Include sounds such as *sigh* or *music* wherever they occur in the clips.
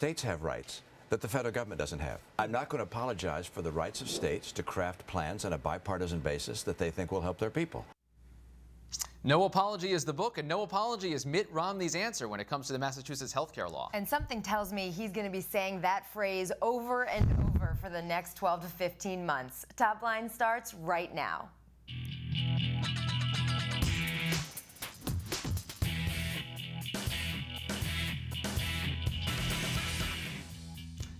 states have rights that the federal government doesn't have. I'm not going to apologize for the rights of states to craft plans on a bipartisan basis that they think will help their people. No apology is the book, and no apology is Mitt Romney's answer when it comes to the Massachusetts health care law. And something tells me he's going to be saying that phrase over and over for the next 12 to 15 months. Top line starts right now.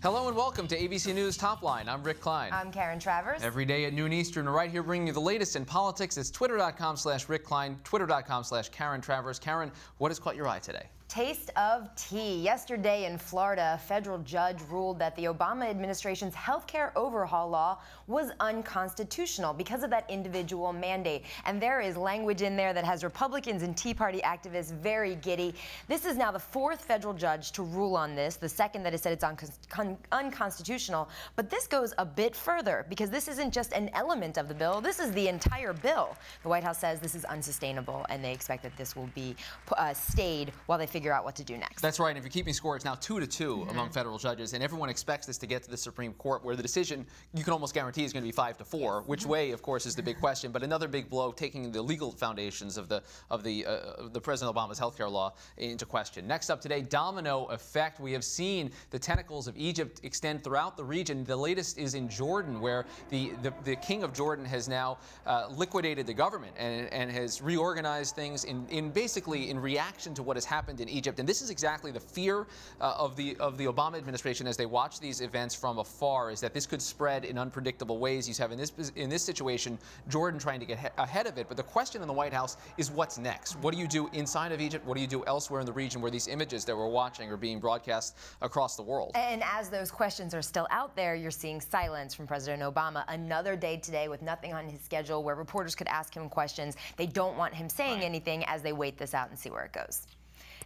Hello and welcome to ABC News Top Line. I'm Rick Klein. I'm Karen Travers. Every day at noon Eastern, right here bringing you the latest in politics. It's twitter.com slash Rick Klein, twitter.com slash Karen Travers. Karen, what has caught your eye today? Taste of tea. Yesterday in Florida, a federal judge ruled that the Obama administration's healthcare overhaul law was unconstitutional because of that individual mandate. And there is language in there that has Republicans and Tea Party activists very giddy. This is now the fourth federal judge to rule on this, the second that has said it's un unconstitutional. But this goes a bit further because this isn't just an element of the bill, this is the entire bill. The White House says this is unsustainable and they expect that this will be uh, stayed while they figure figure out what to do next. That's right. And If you're keeping score, it's now two to 2 mm -hmm. among federal judges, and everyone expects this to get to the Supreme Court, where the decision you can almost guarantee is going to be five to four. Yes. Which way, of course, is the big question. But another big blow, taking the legal foundations of the of the uh, the President Obama's health care law into question. Next up today, domino effect. We have seen the tentacles of Egypt extend throughout the region. The latest is in Jordan, where the the, the king of Jordan has now uh, liquidated the government and and has reorganized things in in basically in reaction to what has happened in Egypt. And this is exactly the fear uh, of the of the Obama administration as they watch these events from afar is that this could spread in unpredictable ways. You have in this in this situation Jordan trying to get ahead of it. But the question in the White House is what's next? What do you do inside of Egypt? What do you do elsewhere in the region where these images that we're watching are being broadcast across the world? And as those questions are still out there, you're seeing silence from President Obama. Another day today with nothing on his schedule where reporters could ask him questions. They don't want him saying right. anything as they wait this out and see where it goes.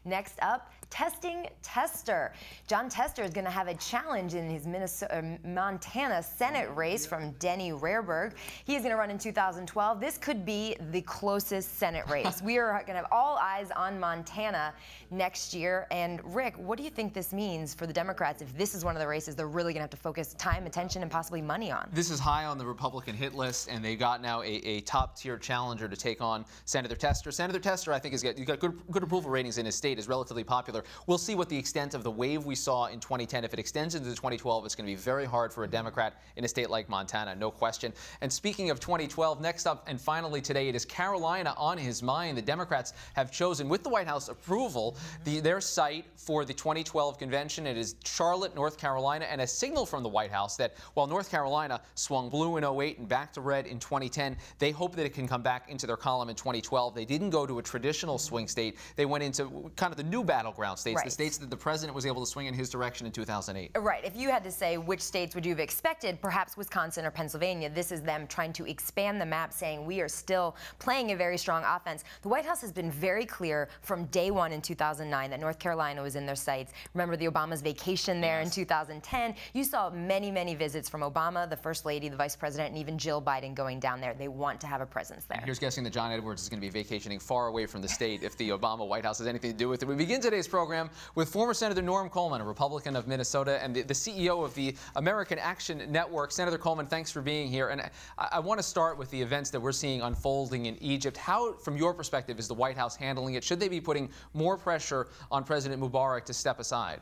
Next up, testing Tester. Jon Tester is going to have a challenge in his Minnesota, uh, Montana Senate race from Denny Rehberg. He is going to run in 2012. This could be the closest Senate race. *laughs* we are going to have all eyes on Montana next year. And Rick, what do you think this means for the Democrats if this is one of the races they're really going to have to focus time, attention, and possibly money on? This is high on the Republican hit list, and they got now a, a top-tier challenger to take on Senator Tester. Senator Tester, I think, has got, got good, good approval ratings in his state, is relatively popular. We'll see what the extent of the wave we saw in 2010. If it extends into 2012, it's going to be very hard for a Democrat in a state like Montana, no question. And speaking of 2012, next up and finally today, it is Carolina on his mind. The Democrats have chosen, with the White House approval, the, their site for the 2012 convention. It is Charlotte, North Carolina, and a signal from the White House that while North Carolina swung blue in 08 and back to red in 2010, they hope that it can come back into their column in 2012. They didn't go to a traditional swing state. They went into kind of the new battleground states, right. the states that the president was able to swing in his direction in 2008. Right. If you had to say which states would you have expected, perhaps Wisconsin or Pennsylvania, this is them trying to expand the map, saying we are still playing a very strong offense. The White House has been very clear from day one in 2009 that North Carolina was in their sights. Remember the Obama's vacation there yes. in 2010? You saw many, many visits from Obama, the First Lady, the Vice President, and even Jill Biden going down there. They want to have a presence there. Here's guessing that John Edwards is going to be vacationing far away from the state if the Obama White House has anything to do with it. We begin today's program with former Senator Norm Coleman, a Republican of Minnesota, and the, the CEO of the American Action Network. Senator Coleman, thanks for being here. And I, I want to start with the events that we're seeing unfolding in Egypt. How, from your perspective, is the White House handling it? Should they be putting more pressure on President Mubarak to step aside?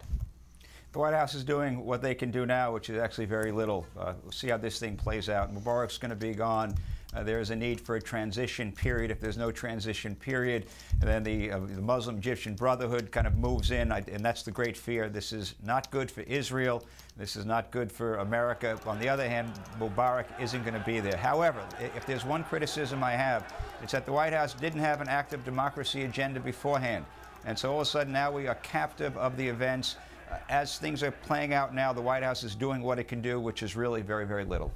The White House is doing what they can do now, which is actually very little. Uh, we'll see how this thing plays out. Mubarak's going to be gone. Uh, there is a need for a transition period. If there's no transition period, then the, uh, the Muslim Egyptian Brotherhood kind of moves in, I, and that's the great fear. This is not good for Israel. This is not good for America. On the other hand, Mubarak isn't going to be there. However, if there's one criticism I have, it's that the White House didn't have an active democracy agenda beforehand. And so all of a sudden now we are captive of the events. Uh, as things are playing out now, the White House is doing what it can do, which is really very, very little.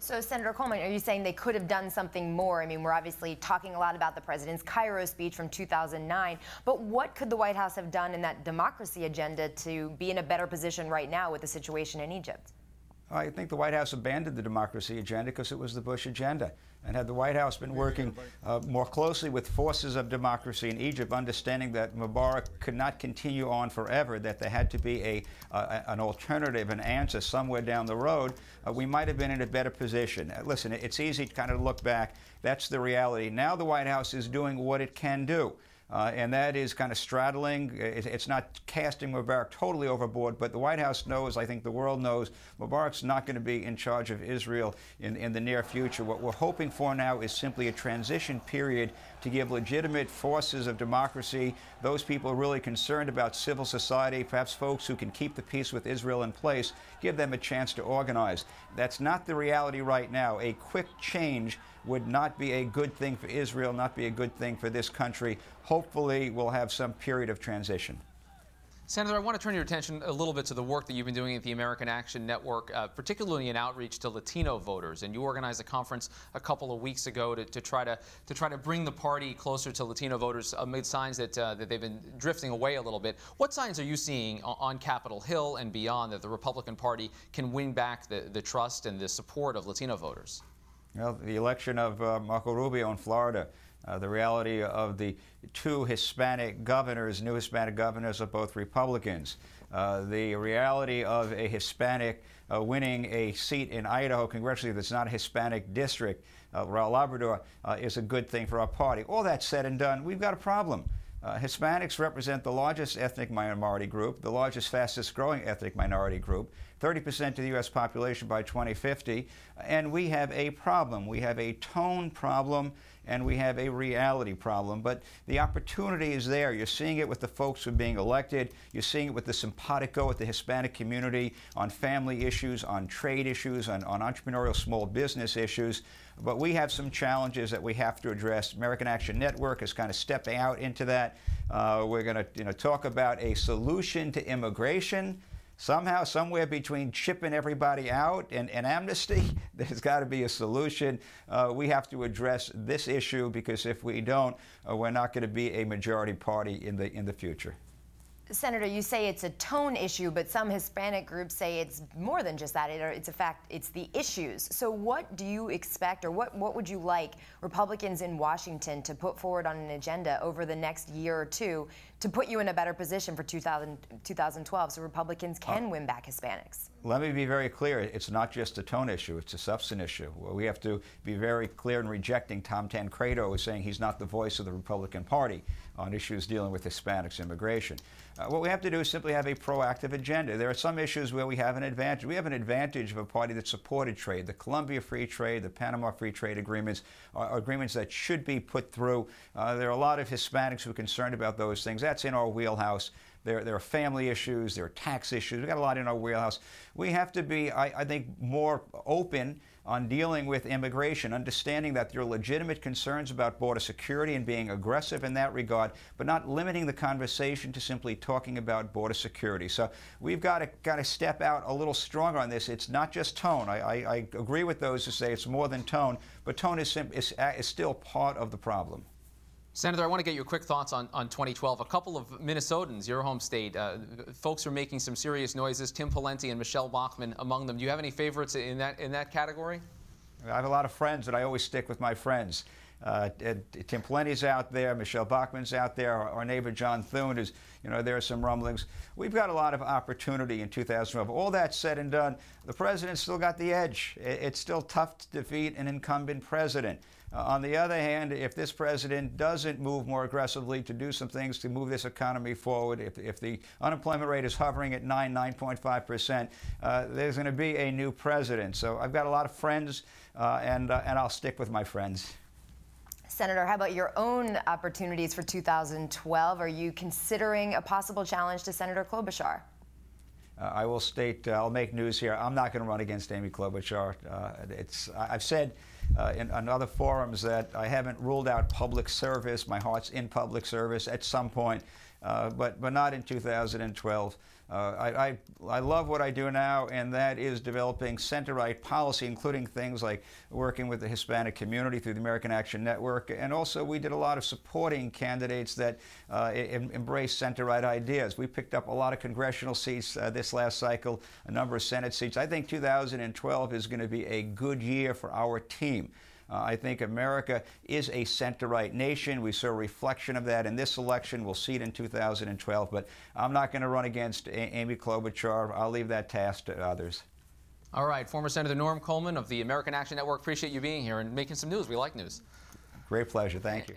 So, Senator Coleman, are you saying they could have done something more? I mean, we're obviously talking a lot about the president's Cairo speech from 2009, but what could the White House have done in that democracy agenda to be in a better position right now with the situation in Egypt? I think the White House abandoned the democracy agenda because it was the Bush agenda. And had the White House been working uh, more closely with forces of democracy in Egypt, understanding that Mubarak could not continue on forever, that there had to be a, uh, an alternative, an answer somewhere down the road, uh, we might have been in a better position. Uh, listen, it's easy to kind of look back. That's the reality. Now the White House is doing what it can do. Uh, and that is kind of straddling. It, it's not casting Mubarak totally overboard, but the White House knows, I think the world knows, Mubarak's not going to be in charge of Israel in, in the near future. What we're hoping for now is simply a transition period to give legitimate forces of democracy, those people really concerned about civil society, perhaps folks who can keep the peace with Israel in place, give them a chance to organize. That's not the reality right now. A quick change would not be a good thing for Israel, not be a good thing for this country. Hopefully, we'll have some period of transition. Senator, I want to turn your attention a little bit to the work that you've been doing at the American Action Network, uh, particularly in outreach to Latino voters. And you organized a conference a couple of weeks ago to, to try to to try to bring the party closer to Latino voters amid signs that uh, that they've been drifting away a little bit. What signs are you seeing on, on Capitol Hill and beyond that the Republican Party can win back the, the trust and the support of Latino voters? Well, the election of uh, Marco Rubio in Florida uh, the reality of the two Hispanic governors, new Hispanic governors of both Republicans, uh, the reality of a Hispanic uh, winning a seat in Idaho congressionally that's not a Hispanic district, uh, Labrador, uh, is a good thing for our party. All that said and done, we've got a problem. Uh, Hispanics represent the largest ethnic minority group, the largest, fastest growing ethnic minority group, 30% of the U.S. population by 2050, and we have a problem. We have a tone problem and we have a reality problem. But the opportunity is there. You're seeing it with the folks who are being elected. You're seeing it with the simpatico, with the Hispanic community, on family issues, on trade issues, on, on entrepreneurial small business issues. But we have some challenges that we have to address. American Action Network is kind of stepping out into that. Uh, we're going to you know, talk about a solution to immigration somehow, somewhere between chipping everybody out and, and amnesty, *laughs* there's got to be a solution. Uh, we have to address this issue because if we don't, uh, we're not going to be a majority party in the in the future. Senator, you say it's a tone issue, but some Hispanic groups say it's more than just that. It, it's a fact, it's the issues. So, what do you expect, or what, what would you like Republicans in Washington to put forward on an agenda over the next year or two to put you in a better position for 2000, 2012 so Republicans can uh, win back Hispanics? Let me be very clear. It's not just a tone issue, it's a substance issue. We have to be very clear in rejecting Tom Tancredo as saying he's not the voice of the Republican Party on issues dealing with Hispanics immigration. Uh, what we have to do is simply have a proactive agenda. There are some issues where we have an advantage. We have an advantage of a party that supported trade. The Colombia Free Trade, the Panama Free Trade Agreements are, agreements that should be put through. Uh, there are a lot of Hispanics who are concerned about those things. That's in our wheelhouse. There, there are family issues, there are tax issues. We've got a lot in our wheelhouse. We have to be, I, I think, more open on dealing with immigration, understanding that there are legitimate concerns about border security and being aggressive in that regard, but not limiting the conversation to simply talking about border security. So we've got to got to step out a little stronger on this. It's not just tone. I, I, I agree with those who say it's more than tone, but tone is, is, is still part of the problem. Senator, I want to get your quick thoughts on, on 2012. A couple of Minnesotans, your home state, uh, folks are making some serious noises. Tim Pawlenty and Michele Bachmann among them. Do you have any favorites in that in that category? I have a lot of friends, and I always stick with my friends. Uh, Tim Pawlenty's out there, Michele Bachmann's out there, our, our, neighbor John Thune is, you know, there are some rumblings. We've got a lot of opportunity in 2012. All that said and done, the president's still got the edge. It's still tough to defeat an incumbent president. Uh, on the other hand, if this president doesn't move more aggressively to do some things to move this economy forward, if, if the unemployment rate is hovering at 9, 9.5 percent, uh, there's going to be a new president. So I've got a lot of friends, uh, and, uh, and I'll stick with my friends. Senator, how about your own opportunities for 2012? Are you considering a possible challenge to Senator Klobuchar? Uh, I will state, uh, I'll make news here. I'm not going to run against Amy Klobuchar. Uh, it's, I've said uh, in, other forums that I haven't ruled out public service. My heart's in public service at some point, uh, but, but not in 2012. Uh, I, I, I love what I do now, and that is developing center right policy, including things like working with the Hispanic community through the American Action Network. And also, we did a lot of supporting candidates that uh, em- embrace center right ideas. We picked up a lot of congressional seats uh, this last cycle, a number of Senate seats. I think 2012 is going to be a good year for our team. Uh, I think America is a center right nation. We saw a reflection of that in this election. We'll see it in 2012. But I'm not going to run against a- Amy Klobuchar. I'll leave that task to others. All right, former Senator Norm Coleman of the American Action Network, appreciate you being here and making some news. We like news. Great pleasure. Thank you.